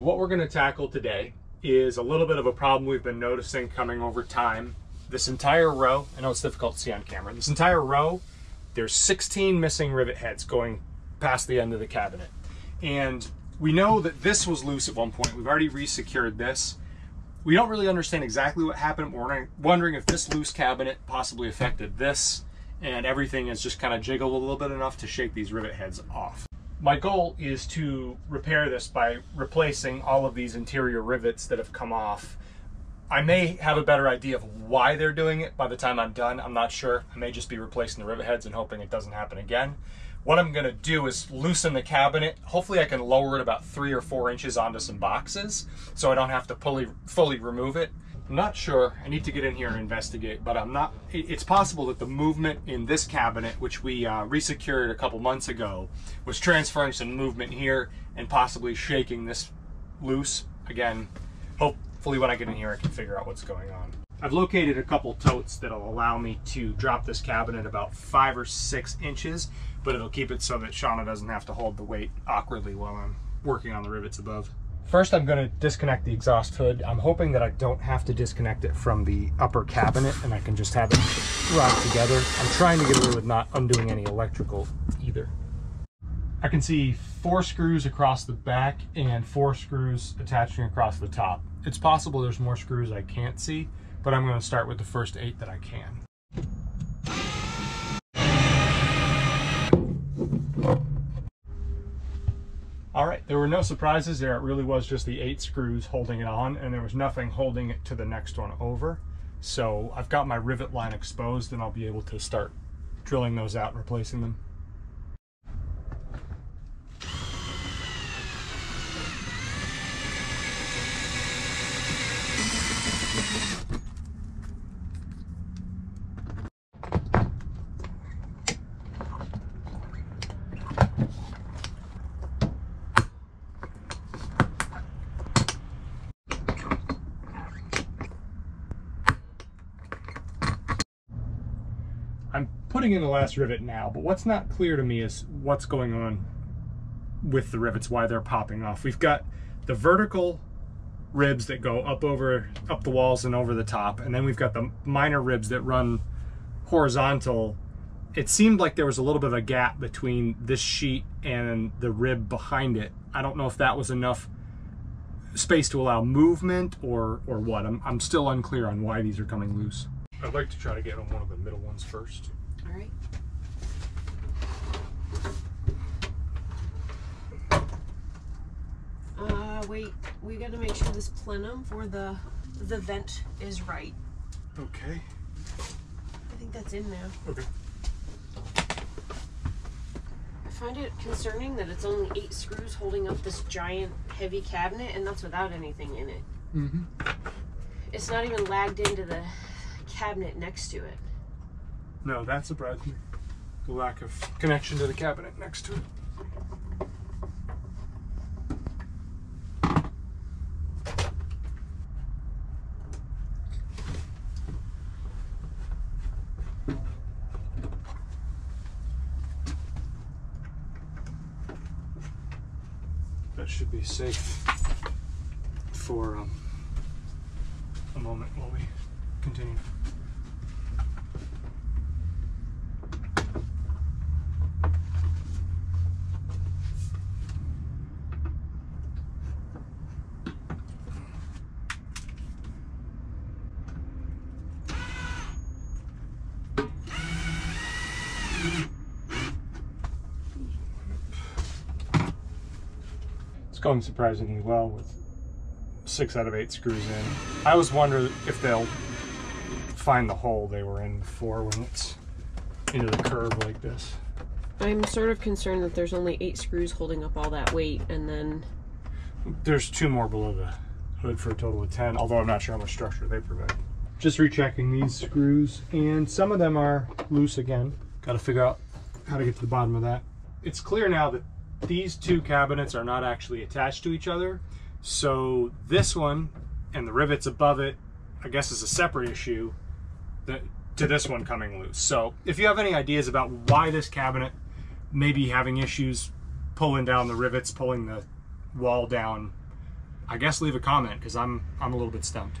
What we're going to tackle today is a little bit of a problem we've been noticing coming over time. This entire row, I know it's difficult to see on camera, this entire row, there's 16 missing rivet heads going past the end of the cabinet. And we know that this was loose at one point. We've already resecured this. We don't really understand exactly what happened. We're wondering if this loose cabinet possibly affected this and everything is just kind of jiggled a little bit enough to shake these rivet heads off. My goal is to repair this by replacing all of these interior rivets that have come off. I may have a better idea of why they're doing it by the time I'm done. I'm not sure. I may just be replacing the rivet heads and hoping it doesn't happen again. What I'm gonna do is loosen the cabinet. Hopefully I can lower it about three or four inches onto some boxes so I don't have to fully, fully remove it. I'm not sure. I need to get in here and investigate, but I'm not. It's possible that the movement in this cabinet, which we uh, resecured a couple months ago, was transferring some movement here and possibly shaking this loose. Again, hopefully when I get in here, I can figure out what's going on. I've located a couple totes that'll allow me to drop this cabinet about five or six inches, but it'll keep it so that Shauna doesn't have to hold the weight awkwardly while I'm working on the rivets above. First, I'm going to disconnect the exhaust hood. I'm hoping that I don't have to disconnect it from the upper cabinet and I can just have it ride together. I'm trying to get away with not undoing any electrical either. I can see four screws across the back and four screws attaching across the top. It's possible there's more screws I can't see, but I'm going to start with the first eight that I can. All right, there were no surprises there. It really was just the eight screws holding it on and there was nothing holding it to the next one over. So I've got my rivet line exposed and I'll be able to start drilling those out and replacing them. I'm putting in the last rivet now, but what's not clear to me is what's going on with the rivets, why they're popping off. We've got the vertical ribs that go up over up the walls and over the top, and then we've got the minor ribs that run horizontal. It seemed like there was a little bit of a gap between this sheet and the rib behind it. I don't know if that was enough space to allow movement or or what. I'm, I'm still unclear on why these are coming loose. I'd like to try to get on one of the middle ones first. All right. Uh, wait, we gotta make sure this plenum for the the vent is right. Okay. I think that's in there. Okay. I find it concerning that it's only eight screws holding up this giant heavy cabinet and that's without anything in it. Mm-hmm. It's not even lagged into the cabinet next to it. No, that surprised me. The lack of connection to the cabinet next to it. That should be safe for um, a moment while we continue. It's going surprisingly well with six out of eight screws in. I always wonder if they'll find the hole they were in before when it's into the curve like this. I'm sort of concerned that there's only eight screws holding up all that weight and then There's two more below the hood for a total of 10, although I'm not sure how much structure they provide. Just rechecking these screws, and some of them are loose again. Got to figure out how to get to the bottom of that. It's clear now that these two cabinets are not actually attached to each other. So this one and the rivets above it, I guess is a separate issue that, to this one coming loose. So if you have any ideas about why this cabinet may be having issues pulling down the rivets, pulling the wall down, I guess leave a comment because I'm I'm a little bit stumped.